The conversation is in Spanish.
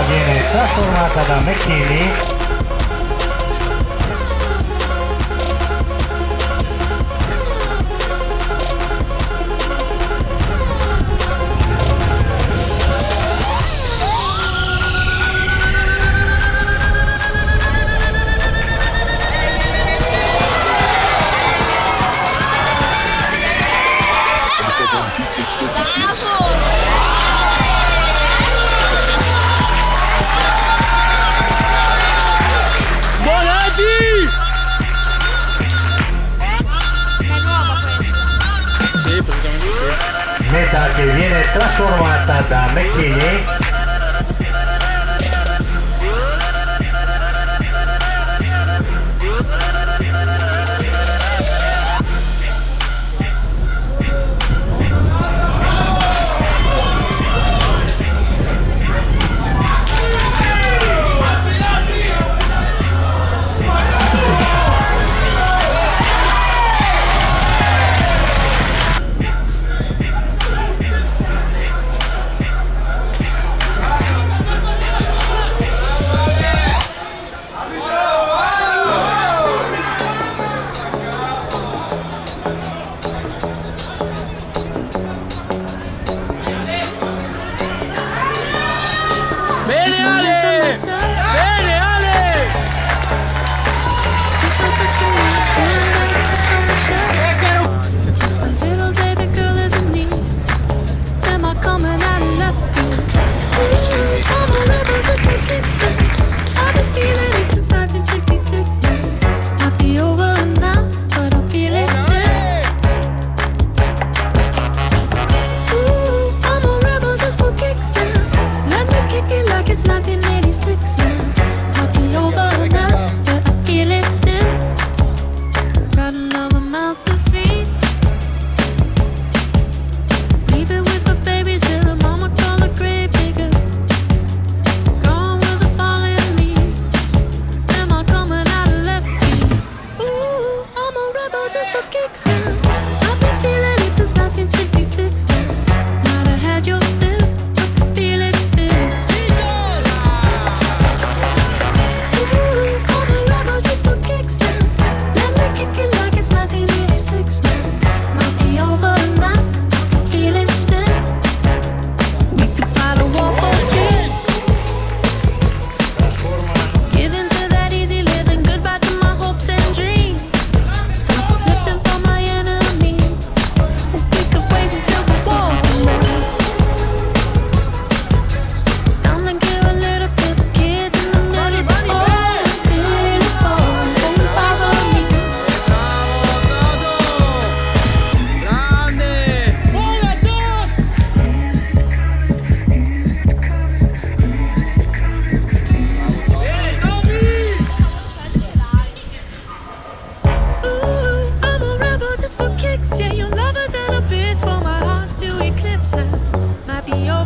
viene trasformata da McKinney che viene trasformata da McKinney might be.